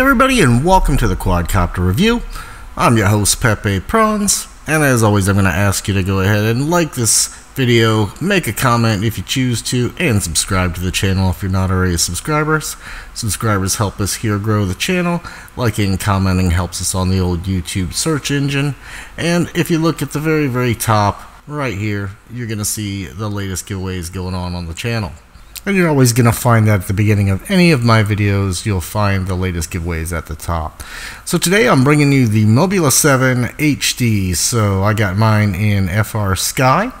Everybody and welcome to the Quadcopter Review. I'm your host Pepe Prawns, and as always I'm going to ask you to go ahead and like this video, make a comment if you choose to, and subscribe to the channel if you're not already subscribers. Subscribers help us here grow the channel, liking and commenting helps us on the old YouTube search engine, and if you look at the very very top right here, you're going to see the latest giveaways going on on the channel. And you're always going to find that at the beginning of any of my videos, you'll find the latest giveaways at the top. So today I'm bringing you the Mobula 7 HD. So I got mine in FrSky.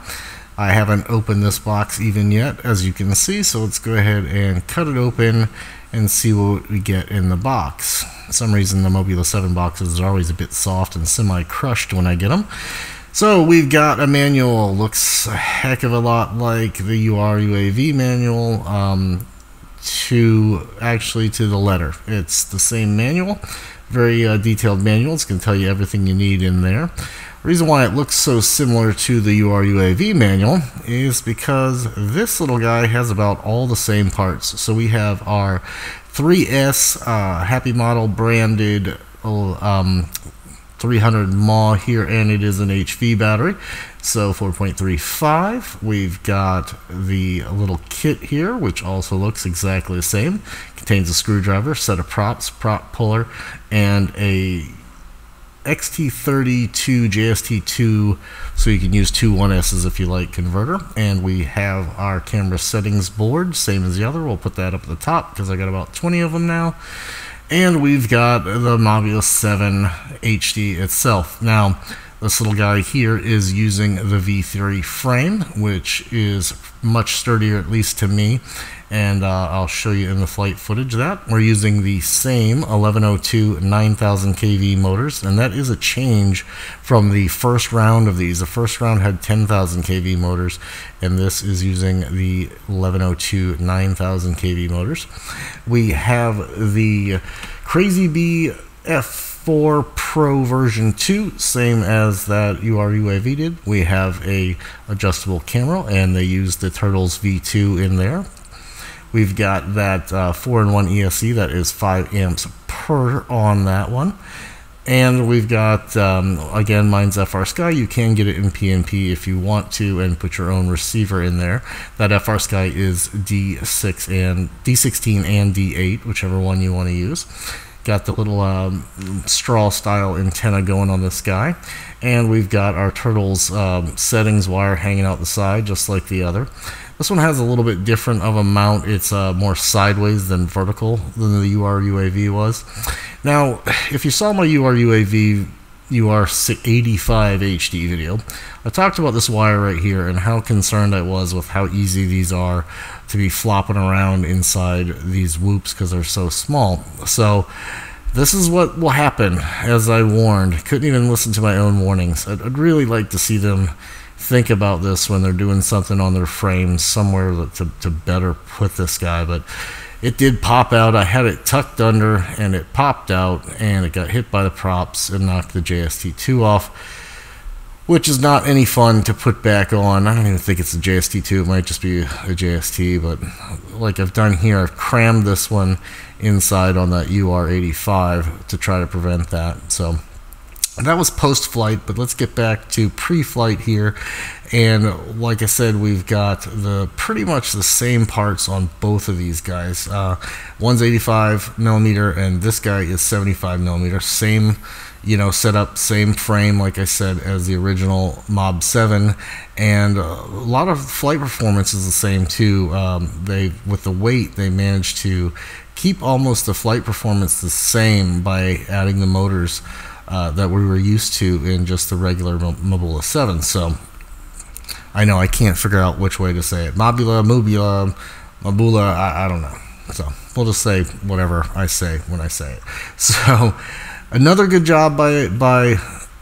I haven't opened this box even yet, as you can see. So let's go ahead and cut it open and see what we get in the box. For some reason the Mobula 7 boxes are always a bit soft and semi-crushed when I get them. So we've got a manual, looks a heck of a lot like the URUAV manual, um, to actually to the letter. It's the same manual, very uh, detailed manual. It's going to tell you everything you need in there. The reason why it looks so similar to the URUAV manual is because this little guy has about all the same parts. So we have our 3S uh, Happymodel branded um, 300 mAh here and it is an HV battery. So 4.35 we've got the little kit here which also looks exactly the same. Contains a screwdriver set of props prop puller and a XT32 JST2 so you can use two 1S's if you like converter. And we have our camera settings board same as the other. We'll put that up at the top because I got about 20 of them now and we've got the Mobula 7 HD itself. Now, this little guy here is using the V3 frame, which is much sturdier, at least to me. And uh, I'll show you in the flight footage that. We're using the same 1102 9000 kV motors, and that is a change from the first round of these. The first round had 10,000 kV motors, and this is using the 1102 9000 kV motors. We have the Crazybee F4 Pro version 2, same as that URUAV did. We have a adjustable camera, and they use the Turtles V2 in there. We've got that 4-in-1 uh, ESC that is 5 amps per on that one. And we've got, um, again, mine's FrSky. You can get it in PNP if you want to and put your own receiver in there. That FrSky is D6 and D16 and D8, whichever one you want to use. Got the little um, straw style antenna going on this guy. And we've got our Turtles um, settings wire hanging out the side, just like the other. This one has a little bit different of a mount. It's uh, more sideways than vertical than the URUAV was. Now, if you saw my URUAV UR85 HD video, I talked about this wire right here and how concerned I was with how easy these are to be flopping around inside these whoops because they're so small. So this is what will happen, as I warned. Couldn't even listen to my own warnings. I'd, I'd really like to see them think about this when they're doing something on their frames somewhere to, to better put this guy. But it did pop out. I had it tucked under and it popped out and it got hit by the props and knocked the JST2 off, which is not any fun to put back on. I don't even think it's a JST2. It might just be a JST, but like I've done here, I've crammed this one inside on that UR85 to try to prevent that. So that was post flight, but let's get back to pre flight here. And like I said, we've got the pretty much the same parts on both of these guys. Uh, one's 85 millimeter, and this guy is 75 millimeter. Same, you know, setup, same frame, like I said, as the original Mob 7. And a lot of flight performance is the same too. Um, they, with the weight, they managed to keep almost the flight performance the same by adding the motors uh, that we were used to in just the regular Mobula 7. So I know I can't figure out which way to say it. Mobula, Mobula, Mobula, I, I don't know. So we'll just say whatever I say when I say it. So another good job by by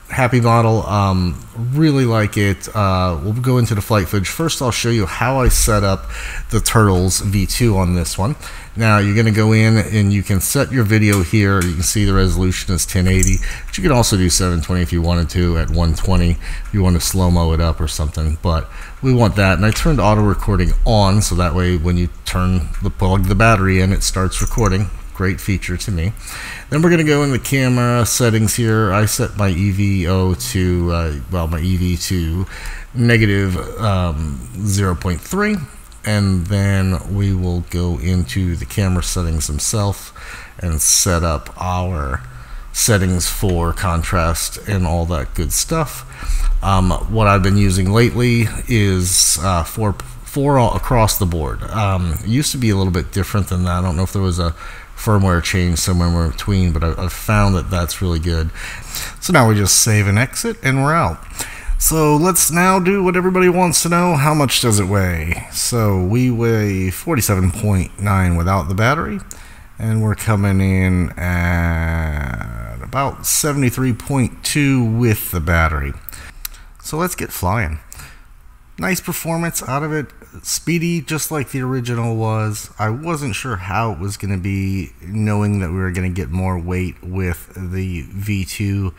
Happymodel. Um, really like it. Uh, we'll go into the flight footage. First, I'll show you how I set up the Turtles V2 on this one. Now, you're going to go in and you can set your video here. You can see the resolution is 1080, but you can also do 720 if you wanted to at 120 if you want to slow-mo it up or something. But we want that. And I turned auto recording on so that way when you turn the plug the battery in, it starts recording great feature to me. Then we're going to go in the camera settings here. I set my EVO to, uh, well, my EV to negative, um, 0.3 and then we will go into the camera settings themselves and set up our settings for contrast and all that good stuff. Um, what I've been using lately is uh, for four across the board. Um, it used to be a little bit different than that. I don't know if there was a firmware change somewhere in between, but I, have found that that's really good. So now we just save and exit and we're out. So let's now do what everybody wants to know. How much does it weigh? So we weigh 47.9 without the battery, and we're coming in at about 73.2 with the battery. So let's get flying. Nice performance out of it. Speedy, just like the original was. I wasn't sure how it was going to be, knowing that we were going to get more weight with the V2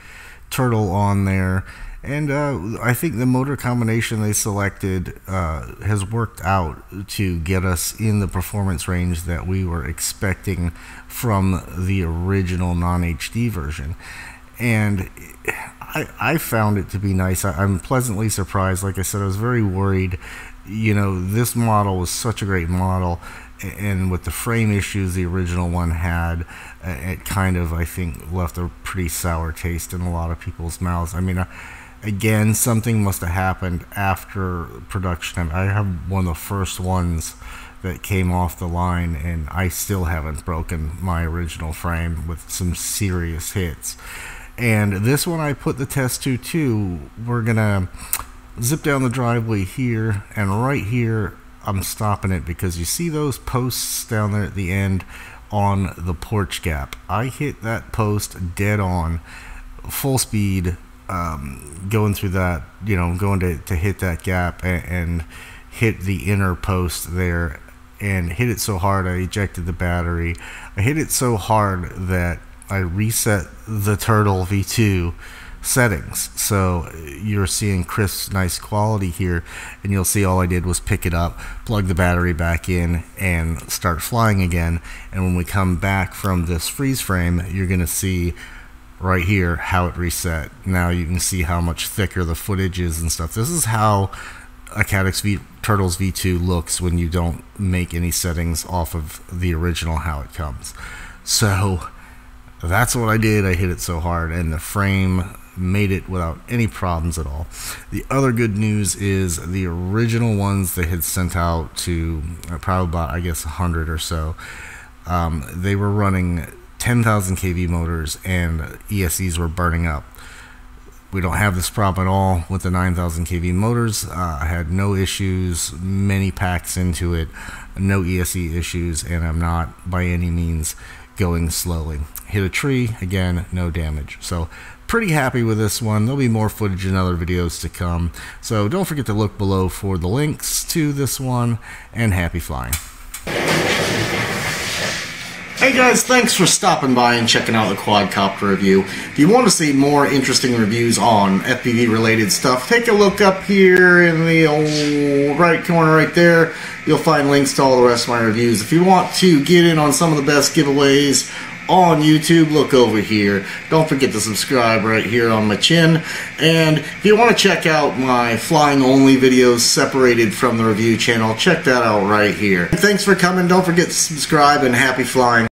turtle on there and uh, I think the motor combination they selected uh, has worked out to get us in the performance range that we were expecting from the original non HD version. And I, I found it to be nice. I, I'm pleasantly surprised. Like I said, I was very worried. You know, this model was such a great model and with the frame issues the original one had, it kind of I think left a pretty sour taste in a lot of people's mouths. I mean, uh, again, something must have happened after production. I have one of the first ones that came off the line, and I still haven't broken my original frame with some serious hits. And this one I put the test to too. We're gonna zip down the driveway here, and right here I'm stopping it because you see those posts down there at the end on the porch gap. I hit that post dead on, full speed, um, going through that, you know, going to, to hit that gap and, and hit the inner post there and hit it so hard I ejected the battery. I hit it so hard that I reset the Turtle V2 settings. So you're seeing crisp, nice quality here, and you'll see all I did was pick it up, plug the battery back in, and start flying again. And when we come back from this freeze frame, you're going to see right here how it reset. Now you can see how much thicker the footage is and stuff. This is how a Caddx v Turtles V2 looks when you don't make any settings off of the original how it comes. So that's what I did. I hit it so hard and the frame made it without any problems at all. The other good news is the original ones they had sent out to uh, probably about I guess 100 or so. Um, they were running 10,000 kV motors and ESCs were burning up. We don't have this problem at all with the 9,000 kV motors. Uh, I had no issues, many packs into it, no ESC issues, and I'm not by any means going slowly. Hit a tree, again, no damage. So pretty happy with this one. There'll be more footage in other videos to come. So don't forget to look below for the links to this one, and happy flying. Hey guys, thanks for stopping by and checking out the quadcopter review. If you want to see more interesting reviews on FPV related stuff, take a look up here in the old right corner right there. You'll find links to all the rest of my reviews. If you want to get in on some of the best giveaways on YouTube, look over here. Don't forget to subscribe right here on my chin. And if you want to check out my flying only videos separated from the review channel, check that out right here. Thanks for coming. Don't forget to subscribe and happy flying.